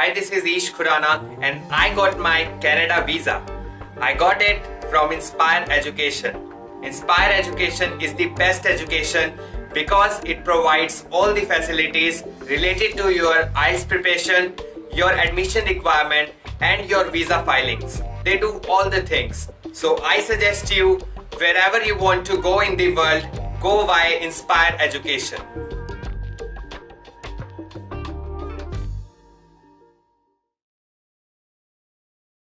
Hi, this is Ish Khurana and I got my Canada visa. I got it from Inspire Education. Inspire Education is the best education because it provides all the facilities related to your IELTS preparation, your admission requirement and your visa filings. They do all the things. So I suggest you wherever you want to go in the world, go via Inspire Education.